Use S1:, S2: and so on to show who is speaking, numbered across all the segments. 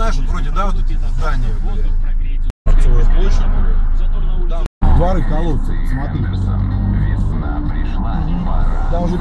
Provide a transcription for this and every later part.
S1: Знаешь, вот вроде, да, вот эти здания. Целая площадь, блядь.
S2: Затор на улице.
S1: Дворы колодцы, смотри. Там уже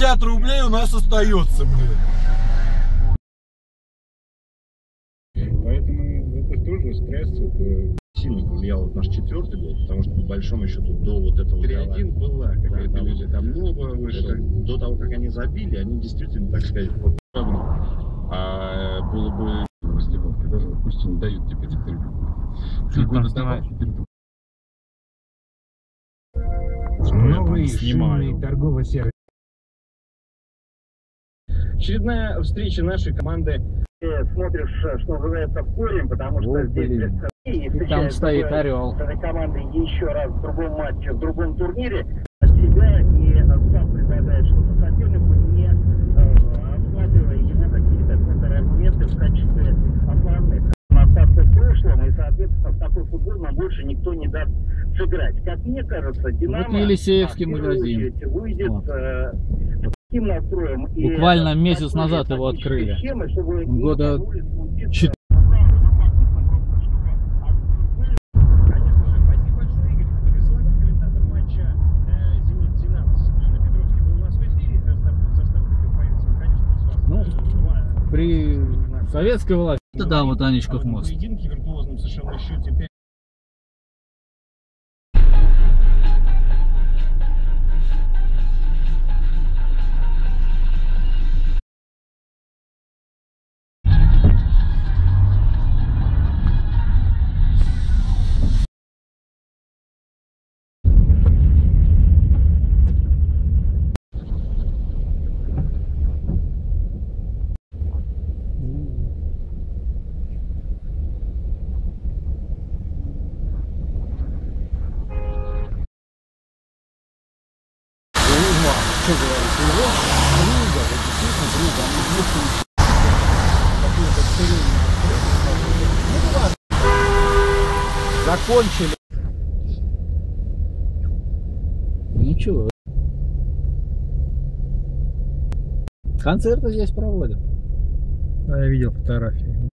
S2: 50 рублей
S1: у нас остается, блин.
S3: Поэтому это тоже стресс, это сильно повлияло на наш четвертый год, потому что по большому счету до вот этого... 3-1 была какая-то да, люди, там э, новая вышла. До того, как они забили, они действительно, так сказать, по А было бы... Если бы, пусть не дают теперь 4 Ты там
S4: Новый шумный торгово-сервис.
S3: Очередная встреча нашей команды. Смотришь, что называется, в корень, потому что здесь
S5: И там стоит орел.
S3: с этой командой еще раз в другом матче, в другом турнире, от себя и сам предлагает что-то сопернику, не э, осматривая его какие-то контраргументы в качестве основных. Остаться в прошлом, и, соответственно, в такой футбол нам больше никто не даст сыграть. Как мне кажется, Динамо...
S5: Елисеевский
S3: а, в первую
S5: магазин.
S3: очередь Выйдет
S5: Вот.
S3: э, настроем.
S5: Буквально месяц назад его открыли.
S3: схемой, чтобы не
S5: Года
S3: позволить смутиться.
S5: чет-
S2: Конечно же, спасибо большое, Игорь. Игорь поединке в виртуозном совершенно счете 5
S5: Что говорить? Его друга, вот действительно друга, они вместе какие-то эксперименты открыли. Ну, ладно. Закончили. Ничего. Концерты здесь проводят.
S4: А я видел фотографии.